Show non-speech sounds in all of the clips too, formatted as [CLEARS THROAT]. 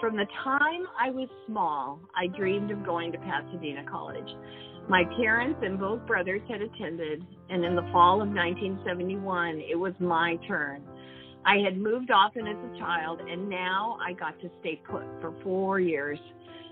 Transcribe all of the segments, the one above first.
from the time I was small, I dreamed of going to Pasadena College. My parents and both brothers had attended, and in the fall of 1971, it was my turn. I had moved often as a child, and now I got to stay put for four years.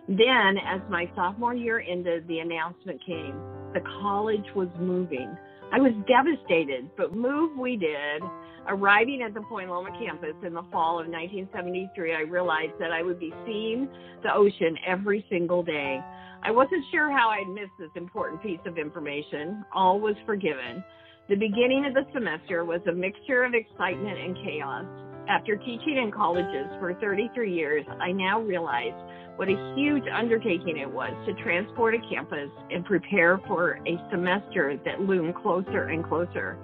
Then, as my sophomore year ended, the announcement came the college was moving. I was devastated, but move we did. Arriving at the Point Loma campus in the fall of 1973, I realized that I would be seeing the ocean every single day. I wasn't sure how I'd missed this important piece of information. All was forgiven. The beginning of the semester was a mixture of excitement and chaos. After teaching in colleges for 33 years, I now realize what a huge undertaking it was to transport a campus and prepare for a semester that loomed closer and closer.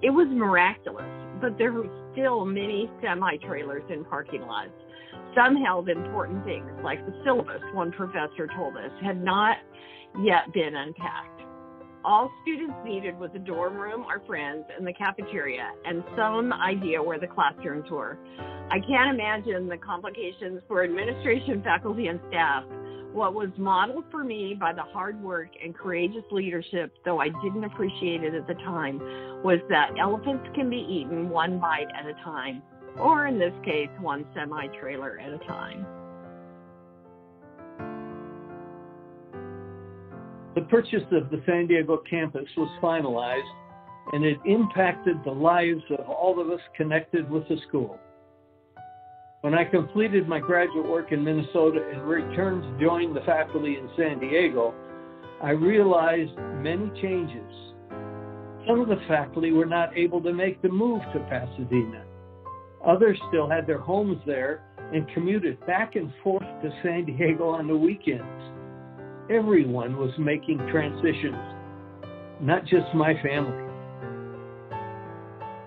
It was miraculous, but there were still many semi trailers in parking lots. Some held important things, like the syllabus, one professor told us, had not yet been unpacked. All students needed was a dorm room or friends and the cafeteria and some idea where the classrooms were. I can't imagine the complications for administration, faculty, and staff. What was modeled for me by the hard work and courageous leadership, though I didn't appreciate it at the time, was that elephants can be eaten one bite at a time, or in this case, one semi trailer at a time. The purchase of the San Diego campus was finalized, and it impacted the lives of all of us connected with the school. When I completed my graduate work in Minnesota and returned to join the faculty in San Diego, I realized many changes. Some of the faculty were not able to make the move to Pasadena. Others still had their homes there and commuted back and forth to San Diego on the weekends. Everyone was making transitions, not just my family.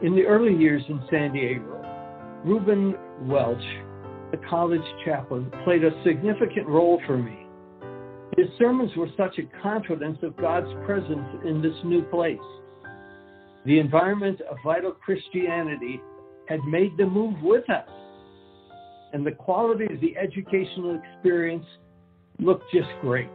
In the early years in San Diego, Reuben Welch, the college chaplain, played a significant role for me. His sermons were such a confidence of God's presence in this new place. The environment of vital Christianity had made the move with us, and the quality of the educational experience looked just great.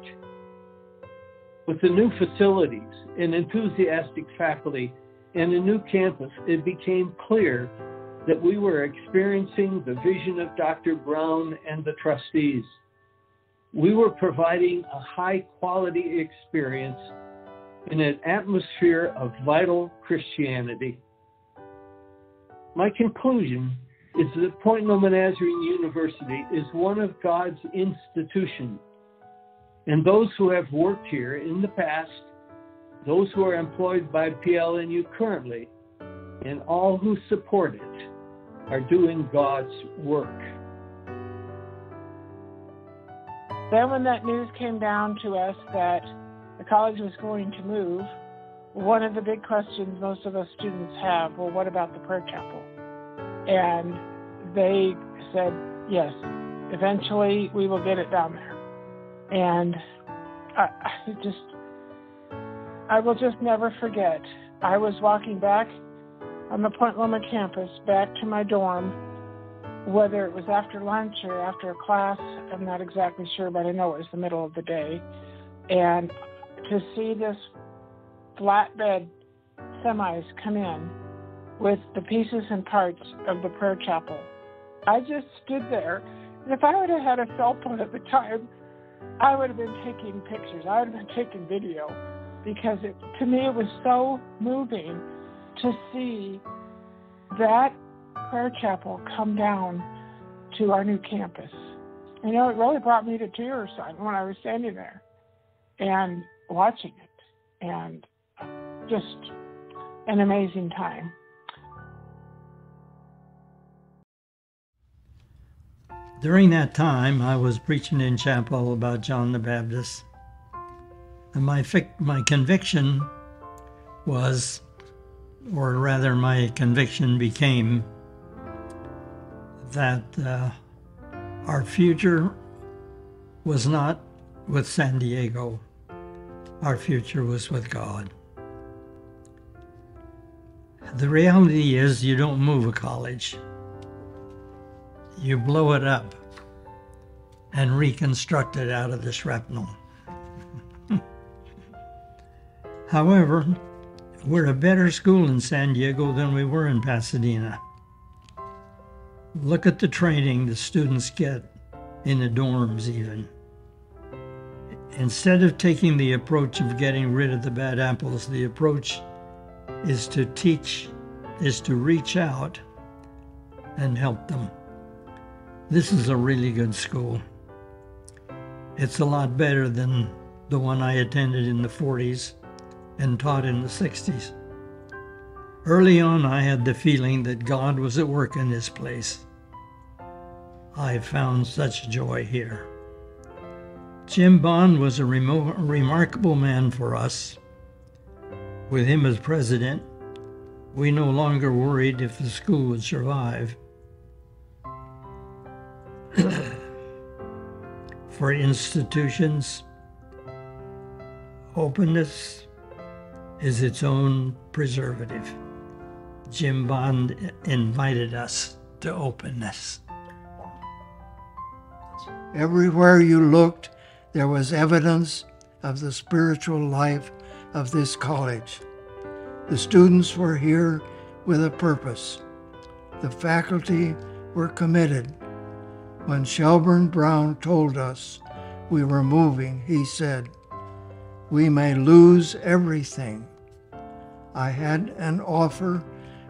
With the new facilities and enthusiastic faculty and a new campus, it became clear that we were experiencing the vision of Dr. Brown and the trustees. We were providing a high quality experience in an atmosphere of vital Christianity. My conclusion is that Point Loma Nazarene University is one of God's institutions, and those who have worked here in the past, those who are employed by PLNU currently, and all who support it are doing God's work. Then, when that news came down to us that the college was going to move, one of the big questions most of us students have well, what about the prayer chapel? And they said, yes, eventually we will get it down there. And I, I just, I will just never forget. I was walking back on the Point Loma campus back to my dorm, whether it was after lunch or after a class, I'm not exactly sure, but I know it was the middle of the day. And to see this flatbed semis come in with the pieces and parts of the prayer chapel, I just stood there. And if I would have had a cell phone at the time, I would have been taking pictures. I would have been taking video because it, to me it was so moving to see that prayer chapel come down to our new campus. You know, it really brought me to tears when I was standing there and watching it, and just an amazing time. During that time, I was preaching in chapel about John the Baptist, and my my conviction was or rather, my conviction became that uh, our future was not with San Diego, our future was with God. The reality is, you don't move a college, you blow it up. and reconstruct it out of the shrapnel. [LAUGHS] However, we're a better school in San Diego than we were in Pasadena. Look at the training the students get in the dorms, even. Instead of taking the approach of getting rid of the bad apples, the approach is to teach, is to reach out and help them. This is a really good school. It's a lot better than the one I attended in the 40s and taught in the 60s. Early on, I had the feeling that God was at work in this place. I found such joy here. Jim Bond was a remo- remarkable man for us. With him as president, we no longer worried if the school would survive. [CLEARS THROAT] for institutions, openness is its own preservative. Jim Bond invited us to openness. Everywhere you looked, there was evidence of the spiritual life of this college. The students were here with a purpose. The faculty were committed. When Shelburne Brown told us we were moving, he said, We may lose everything. I had an offer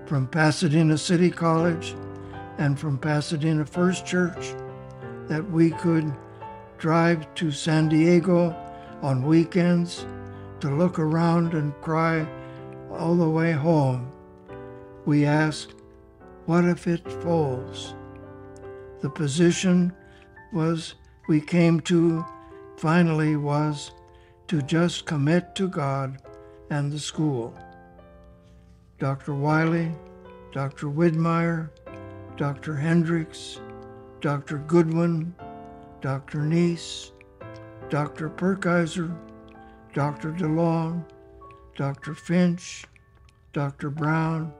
from Pasadena City College and from Pasadena First Church that we could drive to San Diego on weekends to look around and cry all the way home. We asked, What if it folds? The position was we came to finally was to just commit to God and the school. Dr. Wiley, Dr. Widmeyer, Dr. Hendricks, Dr. Goodwin, Dr. Nease, Dr. Purkiser, Dr. DeLong, Dr. Finch, Dr. Brown,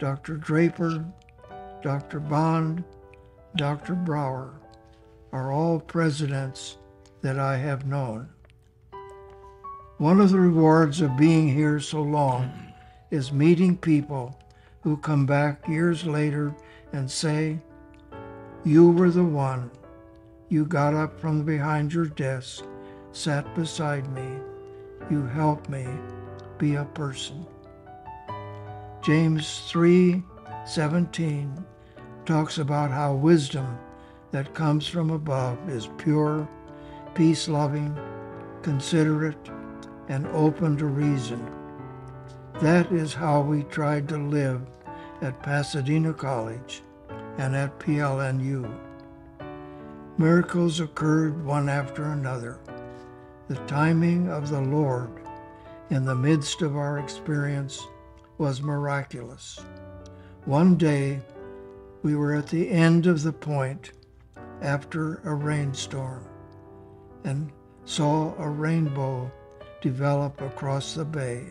Dr. Draper, Dr. Bond, Dr. Brower are all presidents that I have known. One of the rewards of being here so long is meeting people who come back years later and say, You were the one. You got up from behind your desk, sat beside me. You helped me be a person. James 3:17 talks about how wisdom that comes from above is pure, peace-loving, considerate, and open to reason. That is how we tried to live at Pasadena College and at PLNU. Miracles occurred one after another. The timing of the Lord in the midst of our experience was miraculous. One day, we were at the end of the point after a rainstorm and saw a rainbow develop across the bay.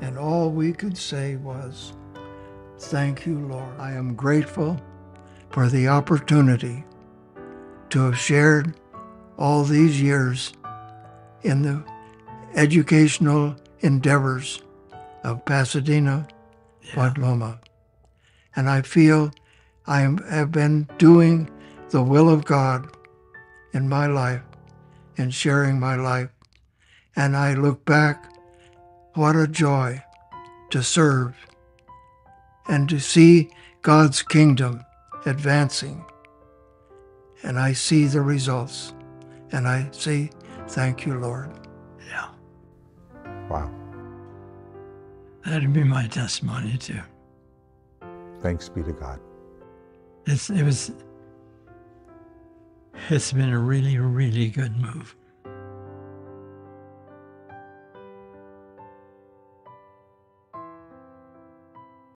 And all we could say was, Thank you, Lord. I am grateful for the opportunity to have shared all these years in the educational endeavors of Pasadena, Yeah. And I feel I have been doing the will of God in my life and sharing my life. And I look back, what a joy to serve and to see God's kingdom advancing. And I see the results. And I say, Thank you, Lord. Yeah. Wow. That'd be my testimony too. Thanks be to God. It's it was it's been a really, really good move.